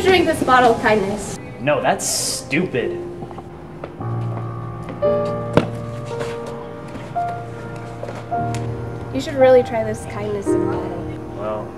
should drink this bottle of kindness. No, that's stupid. You should really try this kindness in bottle. Well.